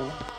oh.